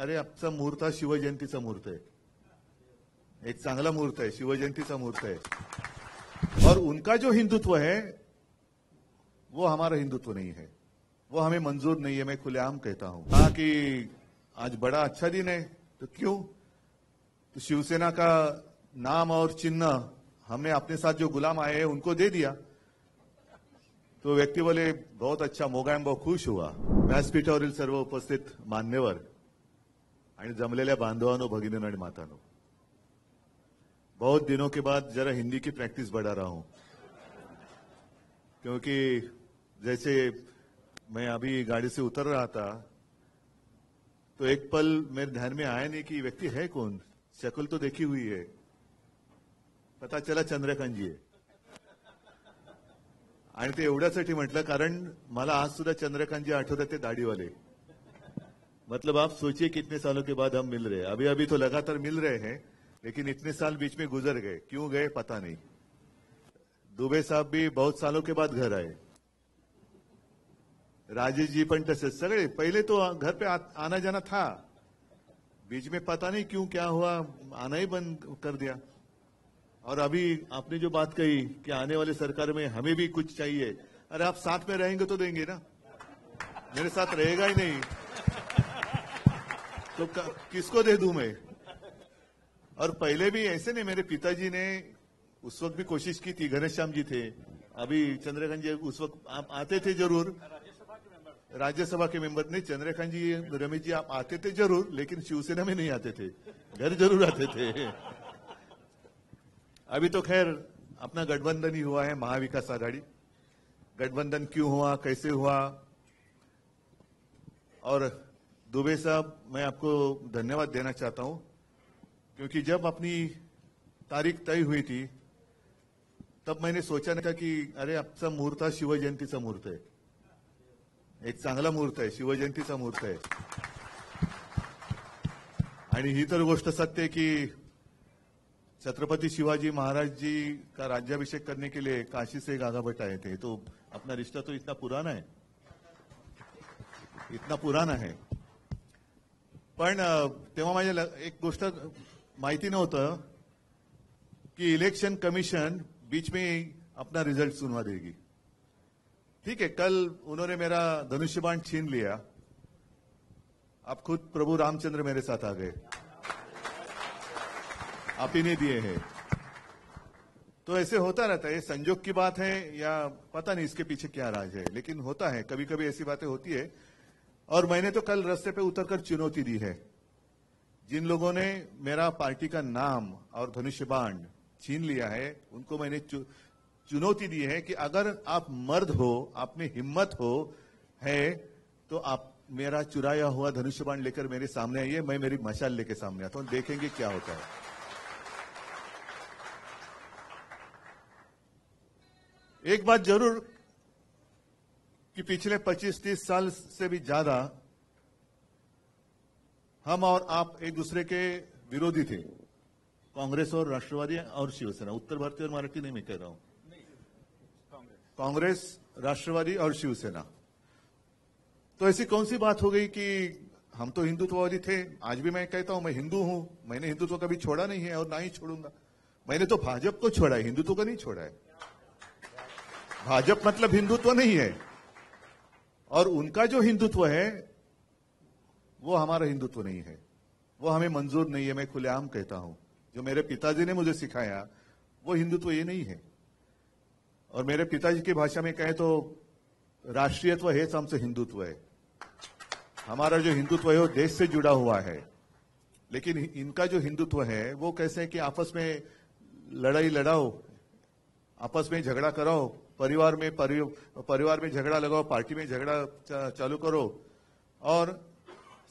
अरे आजचा मुहूर्त हा शिवजयंतीचा मुहूर्त है एक चांगला मुहूर्त है शिवजयंती मुहूर्त है और उनका जो हिंदुत्व है, वो हमारा हिंदुत्व नहीं है. वो हमें मंजूर नहीं है, मैं खुलेआम कहता हूँ। कहा कि आज बड़ा अच्छा दिन है तो क्यों? तो शिवसेना का नाम और चिन्ह हमने अपने साथ जो गुलाम आए हैं, उनको दे दिया। तो व्यक्ती बोले, बहुत अच्छा भाऊ खुश हुआ। व्यासपीठावरील सर्व उपस्थित मान्यवर। आणि जमलेल्या बांधवांनो, भगिनीनो आणि मातानो, बहुत दिनों के बाद जरा हिंदी की प्रैक्टिस बढ़ा रहा हूँ। क्योंकि जैसे मैं अभी गाड़ी से उतर रहा था तो एक पल मेरे ध्यान में आया नहीं कि व्यक्ति है कौन? शक्ल तो देखी हुई है। पता चला चंद्रकांत जी आणि ते एवढ्यासाठी म्हटलं, कारण मला आज सुद्धा चंद्रकांत जी आठवतात ते दाढीवाले। मतलब आप सोचिए कितने सालों के बाद हम मिल रहे हैं। अभी अभी तो लगातार मिल रहे हैं, लेकिन इतने साल बीच में गुजर गए। क्यों गए, पता नहीं। दुबे साहब भी बहुत सालों के बाद घर आए। राजेश जी पण तसे सगळे, पहले तो घर पे आ- आना जाना था। बीच में पता नहीं क्यों क्या हुआ, आना ही बंद कर दिया। और अभी आपने जो बात कही कि आने वाले सरकार में हमें भी कुछ चाहिए, अरे आप साथ में रहेंगे तो देंगे ना। मेरे साथ रहेगा ही नहीं। तो किसको दे दू मैं? और पहले भी ऐसे नहीं, मेरे पिताजी ने उस वक्त भी कोशिश की थी घनश्याम जी थे। अभी चंद्रकांत जी उस वक्त आप आते थे ज़रूर। राज्यसभा के मेंबर, नहीं, चंद्रकांत जी, रमेश जी, आप आते थे ज़रूर, लेकिन शिवसेना में नहीं आते थे। घर ज़रूर आते थे। अभी तो खैर, अपना गठबंधन ही हुआ है, महाविकास आघाड़ी। गठबंधन क्यों हुआ, कैसे हुआ? और दुबे साहब मैं आपको धन्यवाद देना चाहता हूं क्योंकि जब अपनी तारीख तय हुई थी तब मैंने सोचा नहीं था कि अरे आपका मुहूर्त हा शिवजयंतीचा मुहूर्त आहे एक चांगला मुहूर्त आहे शिवजयंतीचा मुहूर्त आहे आणि ही तर गोष्ट सत्य आहे की छत्रपति शिवाजी महाराज जी का राज्याभिषेक करने के लिए काशी से गागा भट्ट आए थे तो अपना रिश्ता तो इतना पुराना है। इतना पुराना है। पण तेव्हा माझ्या एक गोष्ट माहिती नव्हतं कि इलेक्शन कमीशन बीच में ही अपना रिज़ल्ट सुनवा देगी. ठीक है, कल उन्होंने मेरा धनुष्य बाण छीन लिया। आप खुद प्रभु रामचंद्र मेरे साथ आ गए। आप ही नहीं दिए हैं। तो ऐसे होता रहता है संजोग की बात है या पता नहीं इसके पीछे क्या राज है, लेकिन होता है कभी कभी ऐसी बातें होती है और मैंने तो कल रास्ते पे उतरकर चुनौती दी है। जिन लोगों ने मेरा पार्टी का नाम और धनुष्य बाण छीन लिया है, उनको मैंने चुनौती दी है कि अगर आप मर्द हो, आप में हिम्मत हो, है तो आप मेरा चुराया हुआ धनुष्य बाण लेकर मेरे सामने आइए, मैं मेरी मशाल लेकर सामने आता हूँ, देखेंगे क्या होता है। एक बात ज़रूर कि पिछले 25-30 साल से भी ज़्यादा हम और आप एक दूसरे के विरोधी थे। कांग्रेस और राष्ट्रवादी और शिवसेना। उत्तर भारतीय और मराठी नहीं, मैं कह रहा हूँ। कांग्रेस, राष्ट्रवादी और शिवसेना। तो ऐसी कौन सी बात हो गई कि हम तो हिंदुत्ववादी थे? आज भी मैं कहता हूँ, मैं हिंदू हूँ। मैंने हिंदुत्व कभी छोड़ा नहीं है और ना ही छोड़ूँगा। मैंने तो भाजपा को छोड़ा है, हिंदुत्व को नहीं छोड़ा है। भाजपा मतलब हिंदुत्व नहीं है। और उनका जो हिंदुत्व है, वो हमारा हिंदुत्व नहीं है। वो हमें मंजूर नहीं है, मैं खुलेआम कहता हूँ। जो मेरे पिताजी ने मुझे सिखाया, वो हिंदुत्व ये नहीं है। और मेरे पिताजी की भाषा में कहें तो राष्ट्रीयत्व हेच आमचं हिंदुत्व है। हमारा जो हिंदुत्व है, वो देश से जुड़ा हुआ है। लेकिन इनका जो हिंदुत्व है, वो कैसे है कि आपस में लड़ाई लड़ाओ, आपस में झगड़ा कराओ परिवार में परि, परिवार में झगड़ा लगाओ पार्टी में झगड़ा चालू करो और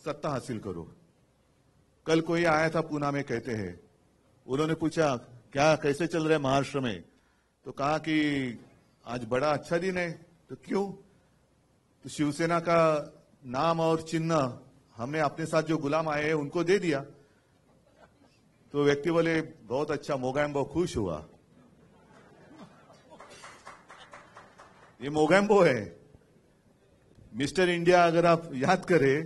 सत्ता हासिल करो। कल कोई आया था पूना में कहते हैं। उन्होंने पूछा क्या कैसे चल रहा महाराष्ट्र में? तो कहा कि आज बड़ा अच्छा दिन है। तो क्यों? तो शिवसेना का नाम और चिन्ह हमने अपने साथ जो गुलाम आए हैं उनको दे दिया। तो व्यक्ति बोले बहुत अच्छा मोगायम बहुत खुश हुआ। ये मोगैम्बो है। मिस्टर इंडिया अगर आप याद करें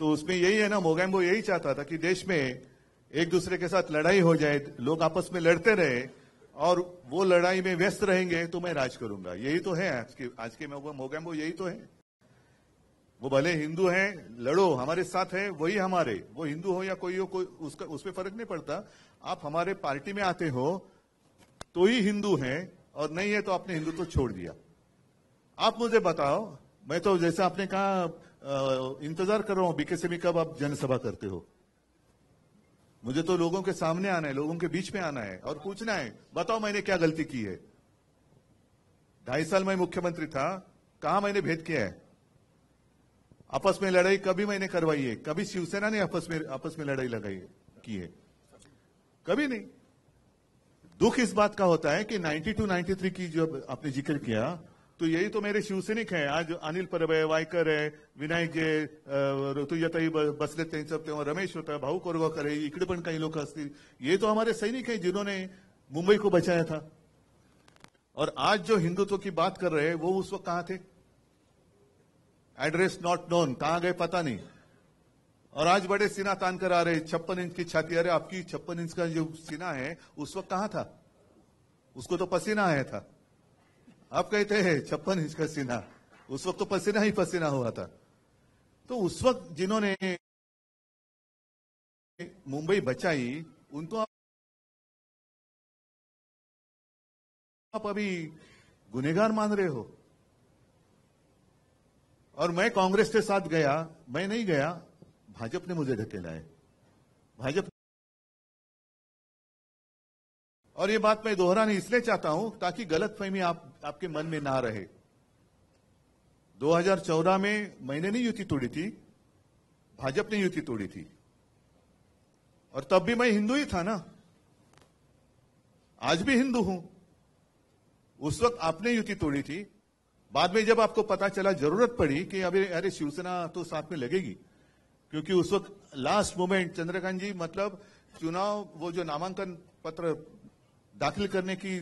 तो उसमें यही है ना, मोगैम्बो यही चाहता था कि देश में एक दूसरे के साथ लड़ाई हो जाए, लोग आपस में लड़ते रहे, और वो लड़ाई में व्यस्त रहेंगे तो मैं राज करूँगा। यही तो है आज के आज के मोगैम्बो यही तो है। वो भले हिंदू हैं, लड़ो, हमारे साथ है, वही हमारे। वो हिंदू हो या कोई हो, कोई, उसका उसमें फ़र्क नहीं पड़ता। आप हमारे पार्टी में आते हो तो ही हिंदू हैं, और नहीं है तो आपने हिंदू तो छोड़ दिया। आप मुझे बताओ। मैं तो जैसे आपने कहा इंतज़ार कर रहा हूँ, बीके में कब आप जनसभा करते हो। मुझे तो लोगों के सामने आना है, लोगों के बीच में आना है और पूछना है, बताओ मैंने क्या गलती की है। ढाई साल मैं मुख्यमंत्री था, कहा मैंने भेद किया है? आपस में लड़ाई कभी मैंने करवाई है, कभी शिवसेना ने आपस में आपस में लड़ाई लगाई की है। कभी नहीं। दुख इस बात का होता है कि 92 93 की जब आपने ज़िक्र किया तो यही तो मेरे शिवसैनिक हैं। आज अनिल परब वायकर है, विनायक जे ऋतुजाताई बसले तेव्हा रमेश होता भाऊ कोरगावकर है इकडे पण काही लोक ये तो हमारे सैनिक हैं जिन्होंने मुंबई को बचाया था। और आज जो हिंदुत्व की बात कर रहे हैं, वो उस वक्त कहाँ थे? एड्रेस नॉट नोन, कहाँ गए पता नहीं। और आज बड़े सीना तान कर आ रहे छप्पन इंच की छाती। आ अरे आपकी छप्पन इंच का जो सीना है, उस वक्त कहाँ था? उसको तो पसीना आया था। आप कहते हैं, छप्पन इंच का सीना। उस वक्त तो पसीना ही पसीना हुआ था। तो उस वक्त जिन्होंने मुंबई बचाई उनको आप अभी गुनेगार मान रहे हो। और मैं कांग्रेस के साथ गया, मैं नहीं गया, भाजपा ने मुझे ढकेला है भाजपा और ये बात मैं दोहराना इसलिए चाहता हूँ ताकि गलत फहमी आप, आपके मन में ना रहे। 2014 में मैंने नहीं युति तोड़ी थी, भाजपा ने युति तोड़ी थी। और तब भी मैं हिंदू ही था ना। आज भी हिंदू हूँ। उस वक्त आपने युति तोड़ी थी। बाद में जब आपको पता चला, ज़रूरत पड़ी कि अभी अरे शिवसेना तो साथ में लगेगी, क्योंकि उस वक्त लास्ट मोमेंट चंद्रकांत जी मतलब चुनाव, वो जो नामांकन पत्र दाखिल करने की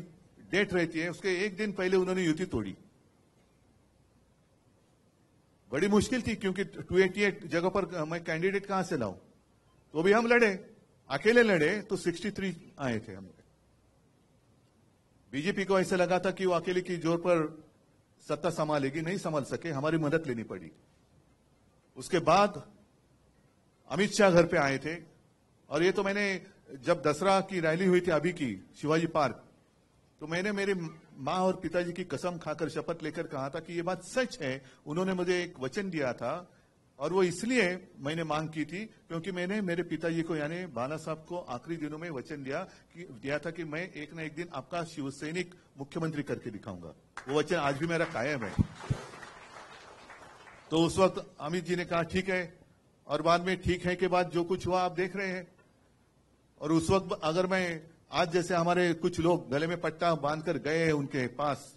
डेट रहती है, उसके एक दिन पहले उन्होंने युति तोड़ी। बड़ी मुश्किल थी, क्योंकि 288 जगह पर मैं कैंडिडेट कहाँ से लाऊं? तो भी हम लड़े, अकेले लड़े तो 63 आए थे हम। बीजेपी को ऐसे लगा था कि वो अकेले की ज़ोर पर सत्ता संभालेगी, नहीं संभाल सके, हमारी मदद लेनी पड़ी। उसके बाद अमित शाह घर पे आए थे, और ये तो मैंने जब दसरा की रैली हुई थी अभी की, शिवाजी पार्क तो मैंने मेरे माँ और पिताजी की कसम खाकर शपथ लेकर कहा था कि ये बात सच है, उन्होंने मुझे एक वचन दिया था, और वो इसलिए मैंने मांग की थी क्योंकि मैंने मेरे पिताजी को, यानी बाला साहब को आखिरी दिनों में वचन दिया कि, दिया था कि मैं एक ना एक दिन आपका शिवसैनिक मुख्यमंत्री करके दिखाऊँगा। वो वचन आज भी मेरा कायम है। तो उस वक्त अमित जी ने कहा, ठीक है, और बाद में ठीक है के बाद जो कुछ हुआ आप देख रहे हैं। और उस वक्त अगर मैं, आज जैसे हमारे कुछ लोग गले में पट्टा बांधकर गए हैं उनके पास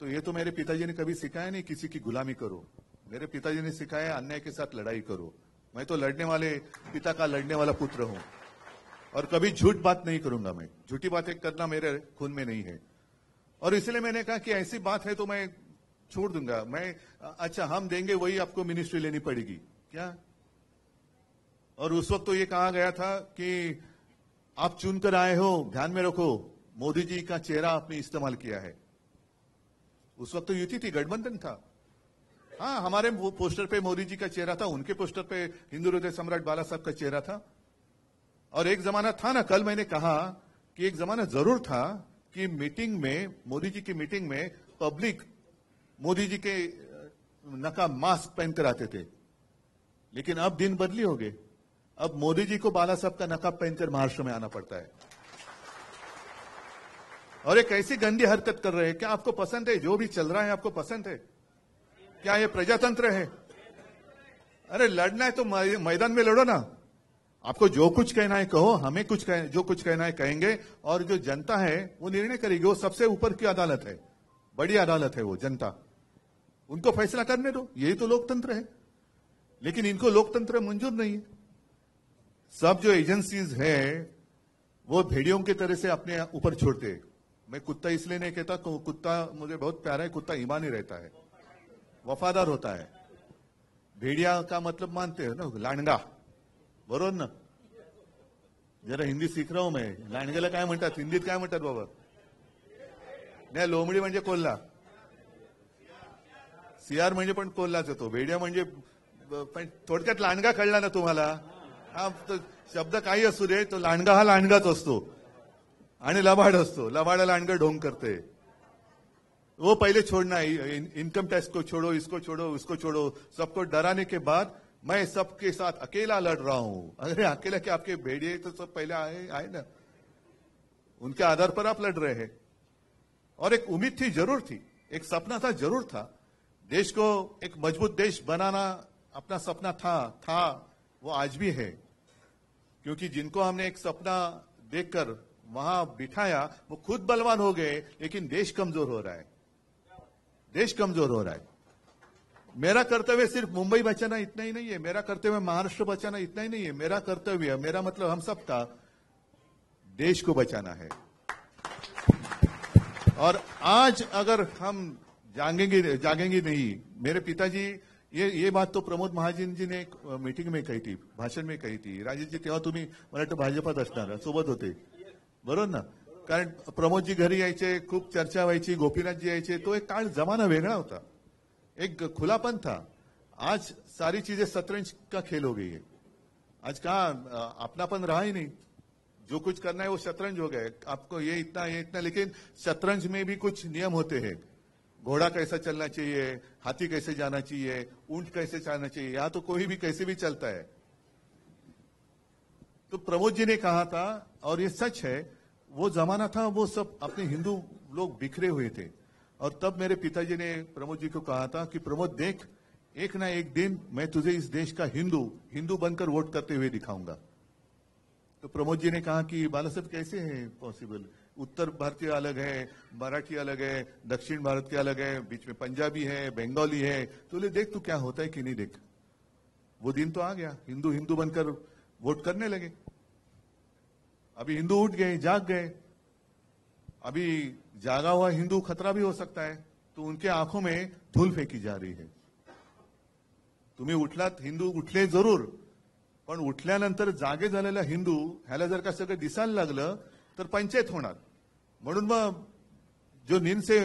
तो ये तो मेरे पिताजी ने कभी सिखाया नहीं, किसी की गुलामी करो। मेरे पिताजी ने सिखाया, अन्याय के साथ लड़ाई करो। मैं तो लड़ने वाले पिता का लड़ने वाला पुत्र हूँ। और कभी झूठ बात नहीं करूँगा मैं। झूठी बातें करना मेरे खून में नहीं है। और इसलिए मैंने कहा कि ऐसी बात है तो मैं छोड़ दूँगा। मैं अच्छा हम देंगे, वही आपको मिनिस्ट्री लेनी पड़ेगी। क्या? और उस वक्त तो ये कहा गया था कि आप चुनकर आए हो, ध्यान में रखो, मोदी जी का चेहरा आपने इस्तेमाल किया है। उस वक्त तो युति थी, गठबंधन था। हाँ हमारे पोस्टर पे मोदी जी का चेहरा था, उनके पोस्टर पे हिंदू हृदय सम्राट बाला साहब का चेहरा था। और एक जमाना था ना, कल मैंने कहा कि एक जमाना ज़रूर था कि मीटिंग में, मोदी जी की मीटिंग में पब्लिक मोदी जी के नका मास्क पहनकर आते थे। लेकिन अब दिन बदली हो गए। अब मोदी जी को बाला साहब का नकाब पहनकर महाराष्ट्र में आना पड़ता है। और एक ऐसी गंदी हरकत कर रहे हैं? क्या आपको पसंद है? जो भी चल रहा है आपको पसंद है? क्या ये प्रजातंत्र है? अरे लड़ना है तो मैदान में लड़ो ना। आपको जो कुछ कहना है कहो हमें कुछ कह, जो कुछ कहना है कहेंगे। और जो जनता है वो निर्णय करेगी। वो सबसे ऊपर की अदालत है। बड़ी अदालत है वो जनता। उनको फैसला करने दो। यही तो लोकतंत्र है। लेकिन इनको लोकतंत्र मंजूर नहीं है। सब जो एजेंसीज है, वो भेड़ियों की तरह से अपने ऊपर छोड़ते मैं कुत्ता इसलिए नहीं कहता कुत्ता मुझे बहुत प्यारा है, कुत्ता ईमानी रहता है। वफादार होता है। भेड़िया का मतलब मानते हो ना लांडगा बरोबर ना। जरा हिंदी सीख रहा हूँ मैं। लांडग्याला काय म्हणतात? हिंदीत काय म्हणतात बाबा? नाही, लोमडी म्हणजे कोल्हा। सियार म्हणजे पण कोल्हाच येतो भेडिया म्हणजे पण थोडक्यात लांडगा कळला ना तुम्हाला? हा शब्द काही असू दे तो लांडगा हा लांडगाच असतो. आणि लबाड असतो. लबाडा लांडगा ढोंग करते. वो पहले छोड़ना है इन- इनकम टैक्स को छोड़ो, इसको छोड़ो, उसको छोड़ो. सबको डराने के बाद मैं सबके साथ अकेला लड़ रहा हूँ. अरे, अकेला क्या? आपके भेड़िए तो सब पहले आए आए ना। उनके आधार पर आप लड़ रहे हैं। और एक उम्मीद थी, ज़रूर थी। एक सपना था, ज़रूर था। देश को एक मज़बूत देश बनाना अपना सपना था था। वो आज भी है। क्योंकि जिनको हमने एक सपना देखकर वहाँ बिठाया, वो खुद बलवान हो गए, लेकिन देश कमज़ोर हो रहा है। देश कमज़ोर हो रहा है। मेरा कर्तव्य सिर्फ़ मुंबई बचाना इतना ही नहीं है, मेरा कर्तव्य महाराष्ट्र बचाना इतना ही नहीं है। मेरा कर्तव्य, मेरा मतलब हम सबका देश को बचाना है। और आज अगर हम जागेंगे जागेंगे नहीं, मेरे पिताजी ये ये बात तो प्रमोद महाजन जी ने एक मीटिंग में कही थी भाषण में कही थी। राजेश जी तेव्हा तुम्ही मला वाटतं भाजपात असणार सोबत होते. बरोबर ना? कारण प्रमोदजी घरी यायचे खूप चर्चा व्हायची गोपीनाथजी यायचे तो एक काळ जमाना वेगळा होता. एक खुलापन था आज सारी चीजें शतरंज का खेल हो गई है? आज कहा अपनापन रहा ही नहीं. जो कुछ करना है वो शतरंज हो गया आपको ये इतना ये इतना लेकिन शतरंज में भी कुछ नियम होते हैं। घोड़ा कैसा चलना चाहिए, हाथी कैसे जाना चाहिए, ऊँट कैसे चलना चाहिए, या तो कोई भी कैसे भी चलता है। तो प्रमोद जी ने कहा था, और ये सच है, वो जमाना था, वो सब अपने हिंदू लोग बिखरे हुए थे। और तब मेरे पिताजी ने प्रमोद जी को कहा था कि, प्रमोद, देख, एक ना एक दिन मैं तुझे इस देश का हिंदू हिंदू बनकर वोट करते हुए दिखाऊँगा। तो प्रमोद जी ने कहा कि, बाला साहब, कैसे है पॉसिबल उत्तर भारतीय अलग है, मराठी अलग है, दक्षिण भारत के अलग है, बीच में पंजाबी है, बंगाली है। तो ले देख तू क्या होता है कि नहीं देख। वो दिन तो आ गया, हिंदू हिंदू बनकर वोट करने लगे। अभी हिंदू उठ गए, जाग गए। अभी जागा हुआ हिंदू खतरा भी हो सकता है तो उनके आँखों में धूल फेंकी जा रही है। तुम्ही उठलात हिंदू उठले ज़रूर, पण उठल्यानंतर जागे झालेला हिंदू ह्याला जर का सगळं दिसायला लागलं तर पंचायत होणार. म्हणून मग जो नींद से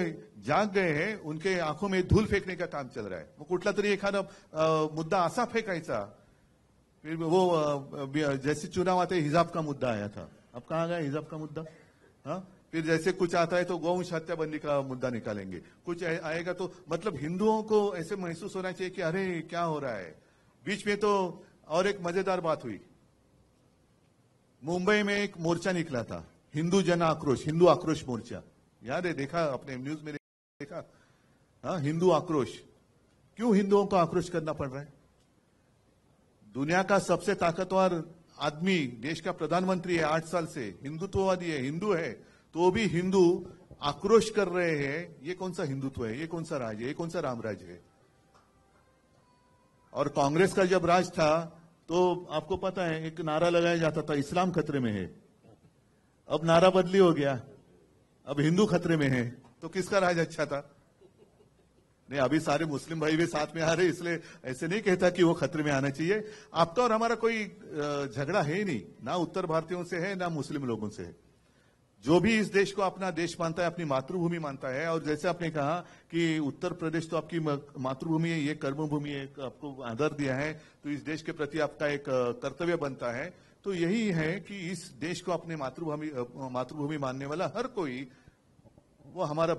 जाग गए हैं, उनके आँखों में धूल फेंकने का काम चल रहा है. मग कुठला तरी एखादा मुद्दा असा फेकायचा वो जैसे चुनाव आते हिजाब का मुद्दा आया था. अब कहा गया हिजाब का मुद्दा? हाँ? फिर जैसे कुछ आता है तो गौवंश हत्याबंदी का मुद्दा निकालेंगे. कुछ आएगा तो मतलब हिंदुओं को ऐसे महसूस होना चाहिए कि अरे, क्या हो रहा है? बीच में तो और एक मज़ेदार बात हुई. मुंबई में एक मोर्चा निकला था. हिंदू जन आक्रोश, हिंदू आक्रोश मोर्चा। याद है, देखा अपने न्यूज़ में देखा? हाँ हिंदू आक्रोश। क्यों हिंदुओं को आक्रोश करना पड़ रहा है? दुनिया का सबसे ताकतवर आदमी, देश का प्रधानमंत्री है आठ साल से। हिंदुत्ववादी है, हिंदू है। तो भी हिंदू आक्रोश कर रहे हैं, ये कौन सा हिंदुत्व है? ये कौन सा राज है? ये कौन सा रामराज है? और कांग्रेस का जब राज था तो आपको पता है, एक नारा लगाया जाता था, इस्लाम खतरे में है। अब नारा बदली हो गया। अब हिंदू खतरे में है। तो किसका राज अच्छा था? नहीं, अभी सारे मुस्लिम भाई भी साथ में आ रहे इसलिए ऐसे नहीं कहता कि वो खतरे में आना चाहिए। आपका और हमारा कोई झगड़ा है ही नहीं। ना उत्तर भारतीयों से है, ना मुस्लिम लोगों से है। जो भी इस देश को अपना देश मानता है, अपनी मातृभूमि मानता है, और जैसे आपने कहा कि उत्तर प्रदेश तो आपकी मातृभूमि है, ये कर्मभूमि है, आपको आदर दिया है तो इस देश के प्रति आपका एक कर्तव्य बनता है। तो यही है कि इस देश को अपने मातृभूमि मातृभूमि मानने वाला हर कोई, वो हमारा